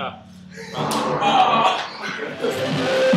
Ah. ah.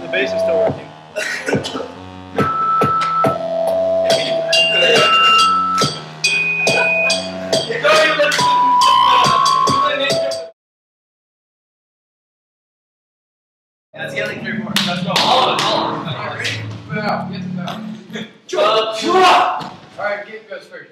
The bass is still working. Only three more. Let's go. All of it, all of it. Get the bow. Uh, Alright, get goes first. If he Ross, beats you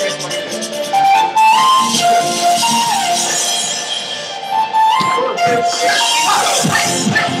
Josh,